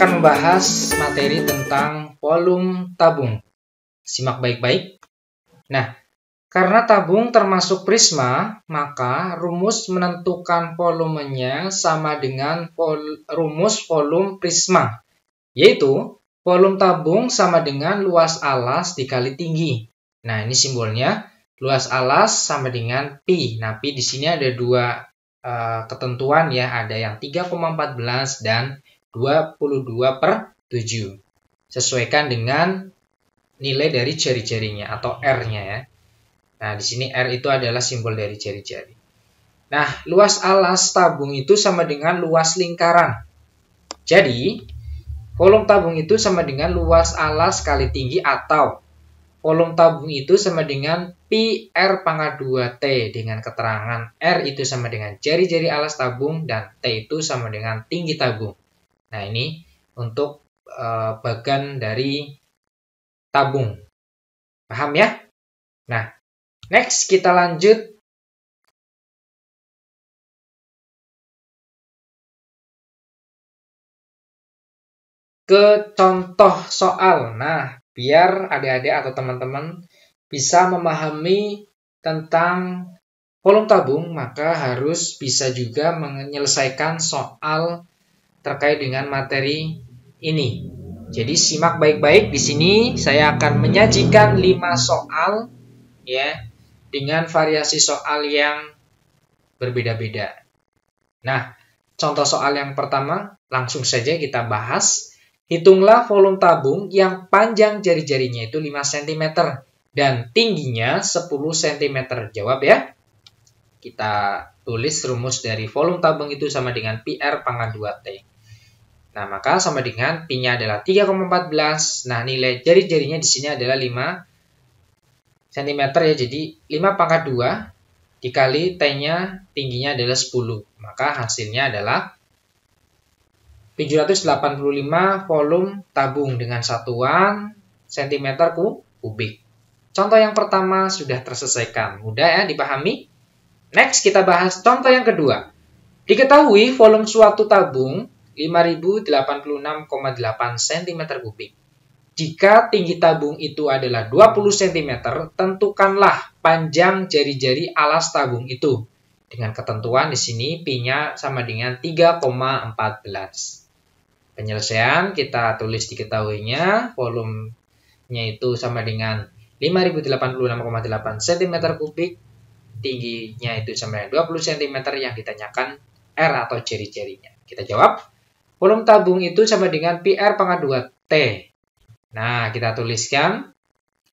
akan membahas materi tentang volume tabung. Simak baik-baik. Nah, karena tabung termasuk prisma, maka rumus menentukan volumenya sama dengan vol rumus volume prisma, yaitu volume tabung sama dengan luas alas dikali tinggi. Nah, ini simbolnya luas alas sama dengan pi. Nah, pi di sini ada dua uh, ketentuan ya, ada yang 3,14 dan 22 per 7. Sesuaikan dengan nilai dari jari-jarinya atau R-nya ya. Nah, di sini R itu adalah simbol dari jari-jari. Nah, luas alas tabung itu sama dengan luas lingkaran. Jadi, volume tabung itu sama dengan luas alas kali tinggi atau volume tabung itu sama dengan pi R pangkat 2T dengan keterangan R itu sama dengan jari-jari alas tabung dan T itu sama dengan tinggi tabung. Nah, ini untuk uh, bagan dari tabung. Paham ya? Nah, next kita lanjut ke contoh soal. Nah, biar adik-adik atau teman-teman bisa memahami tentang volume tabung, maka harus bisa juga menyelesaikan soal terkait dengan materi ini. Jadi simak baik-baik di sini saya akan menyajikan 5 soal ya dengan variasi soal yang berbeda-beda. Nah, contoh soal yang pertama langsung saja kita bahas. Hitunglah volume tabung yang panjang jari-jarinya itu 5 cm dan tingginya 10 cm. Jawab ya. Kita tulis rumus dari volume tabung itu sama dengan PR pangkat 2T. Nah, maka sama dengan P-nya adalah 3,14. Nah, nilai jari-jarinya di sini adalah 5 cm ya. Jadi 5 pangkat 2 dikali T-nya tingginya adalah 10. Maka hasilnya adalah 785 volume tabung dengan satuan cm kubik. Contoh yang pertama sudah terselesaikan. Mudah ya dipahami? Next kita bahas contoh yang kedua. Diketahui volume suatu tabung 5086,8 cm kubik. Jika tinggi tabung itu adalah 20 cm, tentukanlah panjang jari-jari alas tabung itu. Dengan ketentuan di sini pi-nya sama dengan 3,14. Penyelesaian kita tulis diketahuinya, volumenya itu sama dengan 5086,8 cm kubik, tingginya itu sama dengan 20 cm yang ditanyakan R atau jari-jarinya. Kita jawab Volume tabung itu sama dengan PR pangkat 2T. Nah, kita tuliskan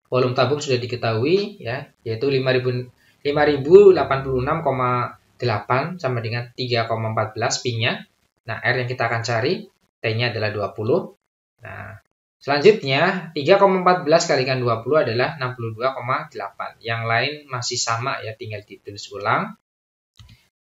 volume tabung sudah diketahui ya, yaitu 5086,8 sama dengan 3,14 pi-nya. Nah, R yang kita akan cari T-nya adalah 20. Nah, selanjutnya 3,14 kalikan 20 adalah 62,8. Yang lain masih sama ya, tinggal ditulis ulang.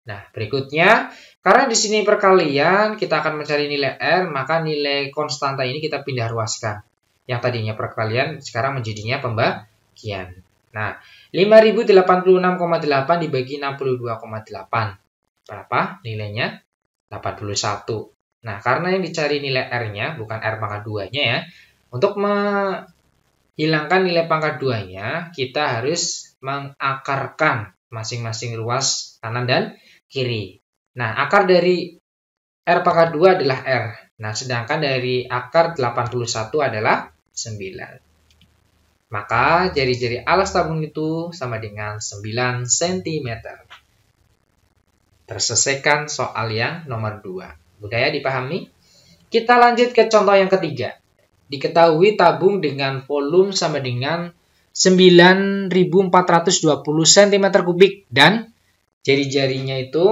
Nah, berikutnya, karena di sini perkalian, kita akan mencari nilai R, maka nilai konstanta ini kita pindah ruaskan. Yang tadinya perkalian, sekarang menjadinya pembagian. Nah, 5086,8 dibagi 62,8. Berapa nilainya? 81. Nah, karena yang dicari nilai R-nya, bukan R pangkat 2-nya ya, untuk menghilangkan nilai pangkat 2-nya, kita harus mengakarkan masing-masing ruas kanan dan kiri. Nah, akar dari R pangkat 2 adalah R. Nah, sedangkan dari akar 81 adalah 9. Maka jari-jari alas tabung itu sama dengan 9 cm. Terselesaikan soal yang nomor 2. Budaya dipahami? Kita lanjut ke contoh yang ketiga. Diketahui tabung dengan volume sama dengan 9420 cm kubik dan jari-jarinya itu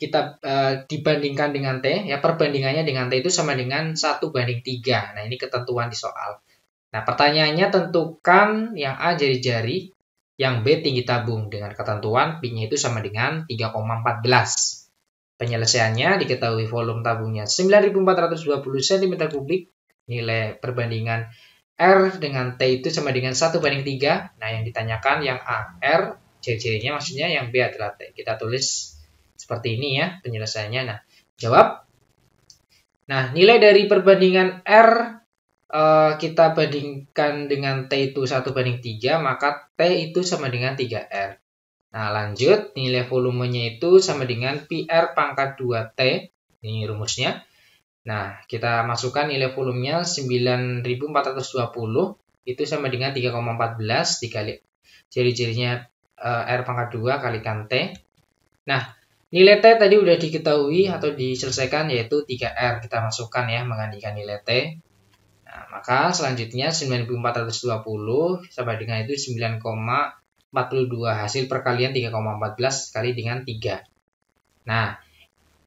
kita uh, dibandingkan dengan T, ya perbandingannya dengan T itu sama dengan 1 banding 3. Nah, ini ketentuan di soal. Nah, pertanyaannya tentukan yang A jari-jari, yang B tinggi tabung dengan ketentuan P-nya itu sama dengan 3,14. Penyelesaiannya diketahui volume tabungnya 9420 cm kubik, nilai perbandingan R dengan T itu sama dengan 1 banding 3. Nah, yang ditanyakan yang A, R Ciri-cirinya maksudnya yang B adalah T. Kita tulis seperti ini ya penyelesaiannya. Nah, jawab. Nah, nilai dari perbandingan R uh, kita bandingkan dengan T itu 1 banding 3, maka T itu sama dengan 3R. Nah, lanjut, nilai volumenya itu sama dengan PR pangkat 2T. Ini rumusnya. Nah, kita masukkan nilai volumenya 9420 itu sama dengan 3,14 dikali ciri-cirinya uh, R pangkat 2 kalikan T. Nah, Nilai T tadi udah diketahui atau diselesaikan yaitu 3R. Kita masukkan ya menggantikan nilai T. Nah, maka selanjutnya 9420 sama dengan itu 9,42 hasil perkalian 3,14 kali dengan 3. Nah,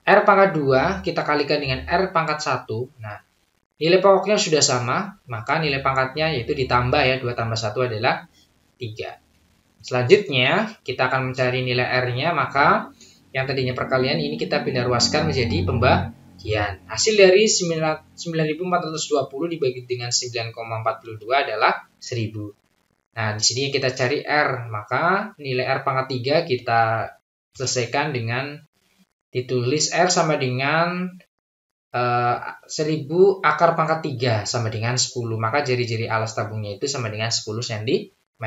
R pangkat 2 kita kalikan dengan R pangkat 1. Nah, nilai pokoknya sudah sama, maka nilai pangkatnya yaitu ditambah ya, 2 tambah 1 adalah 3. Selanjutnya, kita akan mencari nilai R-nya, maka yang tadinya perkalian ini kita pindah ruaskan menjadi pembagian. Hasil dari 9420 dibagi dengan 9,42 adalah 1000. Nah, di sini kita cari R, maka nilai R pangkat 3 kita selesaikan dengan ditulis R sama dengan uh, eh, 1000 akar pangkat 3 sama dengan 10. Maka jari-jari alas tabungnya itu sama dengan 10 cm.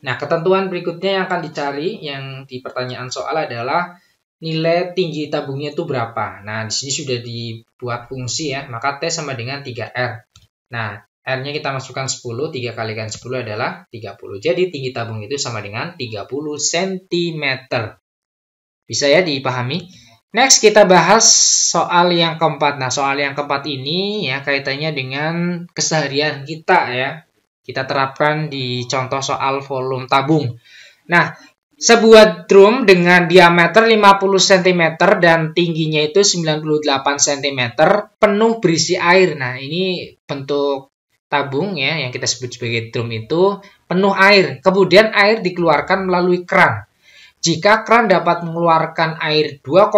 Nah, ketentuan berikutnya yang akan dicari yang di pertanyaan soal adalah nilai tinggi tabungnya itu berapa. Nah, di sini sudah dibuat fungsi ya, maka T sama dengan 3R. Nah, R-nya kita masukkan 10, 3 kalikan 10 adalah 30. Jadi tinggi tabung itu sama dengan 30 cm. Bisa ya dipahami? Next kita bahas soal yang keempat. Nah, soal yang keempat ini ya kaitannya dengan keseharian kita ya kita terapkan di contoh soal volume tabung. Nah, sebuah drum dengan diameter 50 cm dan tingginya itu 98 cm penuh berisi air. Nah, ini bentuk tabung ya yang kita sebut sebagai drum itu penuh air. Kemudian air dikeluarkan melalui keran. Jika keran dapat mengeluarkan air 2,5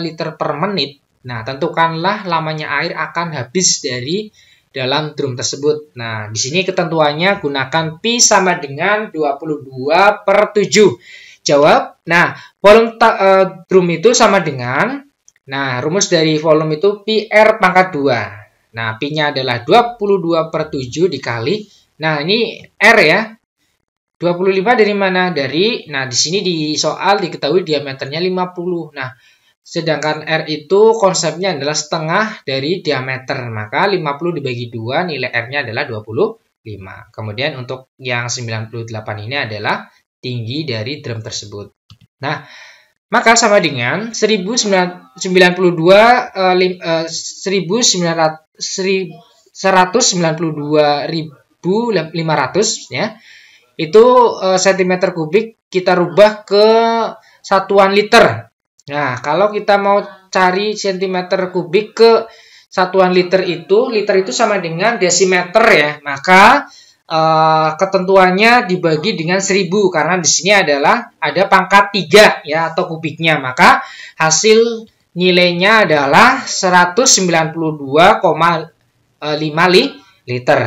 liter per menit, nah tentukanlah lamanya air akan habis dari dalam drum tersebut. Nah, di sini ketentuannya gunakan pi sama dengan 22 per 7. Jawab. Nah, volume uh, drum itu sama dengan, nah rumus dari volume itu pi R pangkat 2. Nah, pi-nya adalah 22 per 7 dikali, nah ini R ya, 25 dari mana? Dari, nah di sini di soal diketahui diameternya 50. Nah, Sedangkan R itu konsepnya adalah setengah dari diameter. Maka 50 dibagi 2 nilai R-nya adalah 25. Kemudian untuk yang 98 ini adalah tinggi dari drum tersebut. Nah, maka sama dengan 1092 uh, 192.500 ya. Itu uh, cm kubik kita rubah ke satuan liter Nah, kalau kita mau cari cm kubik ke satuan liter itu, liter itu sama dengan desimeter ya. Maka uh, ketentuannya dibagi dengan 1000 karena di sini adalah ada pangkat 3 ya atau kubiknya. Maka hasil nilainya adalah 192,5 liter.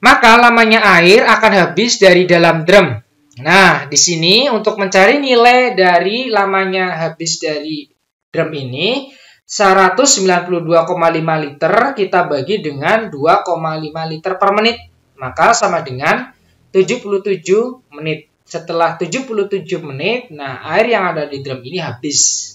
Maka lamanya air akan habis dari dalam drum Nah, di sini untuk mencari nilai dari lamanya habis dari drum ini 192,5 liter kita bagi dengan 2,5 liter per menit. Maka sama dengan 77 menit. Setelah 77 menit, nah air yang ada di drum ini habis.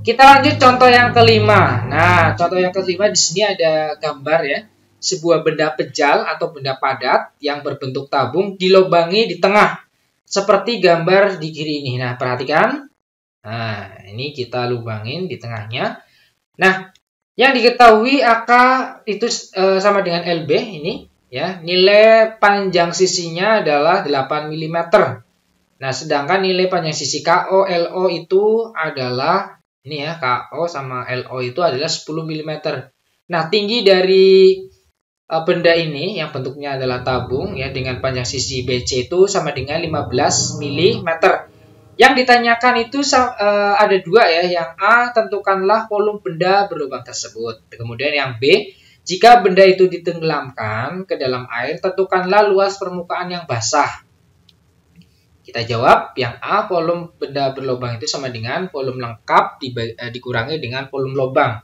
Kita lanjut contoh yang kelima. Nah, contoh yang kelima di sini ada gambar ya sebuah benda pejal atau benda padat yang berbentuk tabung dilobangi di tengah seperti gambar di kiri ini. Nah, perhatikan. Nah, ini kita lubangin di tengahnya. Nah, yang diketahui AK itu e, sama dengan LB ini ya. Nilai panjang sisinya adalah 8 mm. Nah, sedangkan nilai panjang sisi KO LO itu adalah ini ya, KO sama LO itu adalah 10 mm. Nah, tinggi dari benda ini yang bentuknya adalah tabung ya dengan panjang sisi BC itu sama dengan 15 mm. Yang ditanyakan itu uh, ada dua ya, yang A tentukanlah volume benda berlubang tersebut. Kemudian yang B, jika benda itu ditenggelamkan ke dalam air, tentukanlah luas permukaan yang basah. Kita jawab yang A volume benda berlubang itu sama dengan volume lengkap eh, dikurangi dengan volume lubang.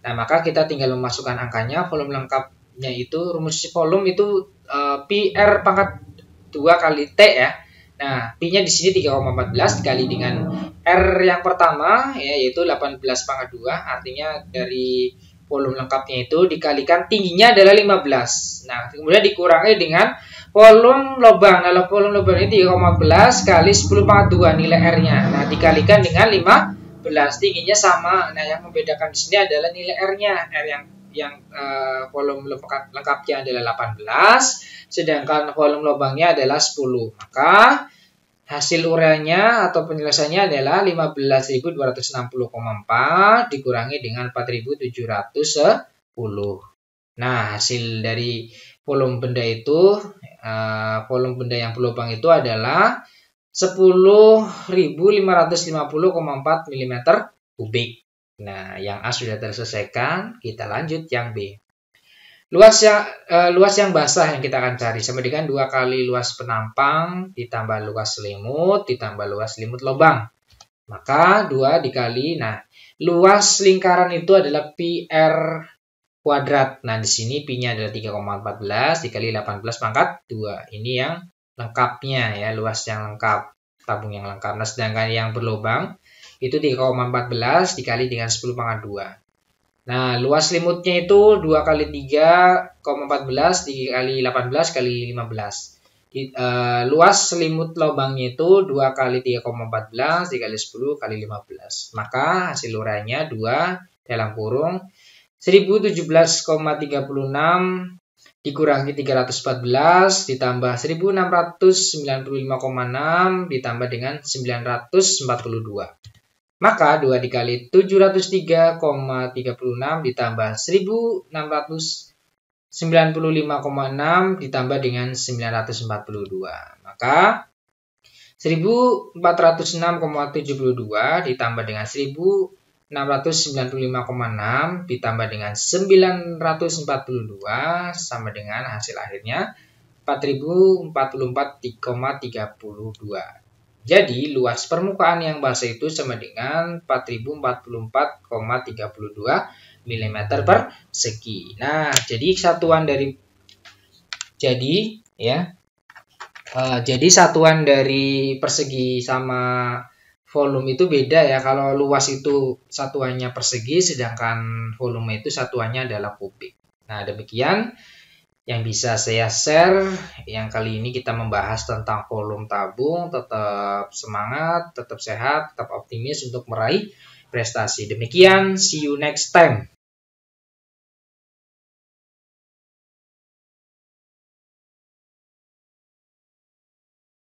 Nah, maka kita tinggal memasukkan angkanya, volume lengkapnya itu, rumus volume itu uh, PR pangkat 2 kali T ya. Nah, P-nya di sini 3,14 dikali dengan R yang pertama, ya, yaitu 18 pangkat 2, artinya dari volume lengkapnya itu dikalikan tingginya adalah 15. Nah, kemudian dikurangi dengan volume lubang. Nah, volume lubang ini 3,14 kali 10 pangkat 2 nilai R-nya. Nah, dikalikan dengan 15 tingginya sama. Nah, yang membedakan di sini adalah nilai R-nya. R yang yang uh, volume lengkapnya adalah 18, sedangkan volume lubangnya adalah 10. Maka hasil ureanya atau penyelesaiannya adalah 15.260,4 dikurangi dengan 4.710. Nah, hasil dari volume benda itu, uh, volume benda yang berlubang itu adalah 10.550,4 mm kubik. Nah, yang A sudah terselesaikan, kita lanjut yang B. Luas yang uh, luas yang basah yang kita akan cari sama dengan dua kali luas penampang ditambah luas selimut ditambah luas selimut lubang. Maka dua dikali, nah luas lingkaran itu adalah PR kuadrat. Nah di sini pi-nya adalah 3,14 dikali 18 pangkat 2. Ini yang lengkapnya ya, luas yang lengkap, tabung yang lengkap. Nah sedangkan yang berlubang itu 3,14 dikali dengan 10 pangkat 2. Nah, luas selimutnya itu 2 kali 3,14 dikali 18 kali 15. Di, uh, luas selimut lubangnya itu 2 kali 3,14 dikali 10 kali 15. Maka hasil uraiannya 2 dalam kurung 1017,36 dikurangi 314 ditambah 1695,6 ditambah dengan 942. Maka 2 dikali 703,36 ditambah 1695,6 ditambah dengan 942. Maka 1406,72 ditambah dengan 1695,6 ditambah dengan 942 sama dengan hasil akhirnya 4044,32. Jadi, luas permukaan yang basah itu sama dengan 4044,32 mm persegi. Nah, jadi satuan dari jadi ya uh, jadi satuan dari persegi sama volume itu beda ya. Kalau luas itu satuannya persegi, sedangkan volume itu satuannya adalah kubik. Nah, demikian yang bisa saya share. Yang kali ini kita membahas tentang volume tabung. Tetap semangat, tetap sehat, tetap optimis untuk meraih prestasi. Demikian, see you next time.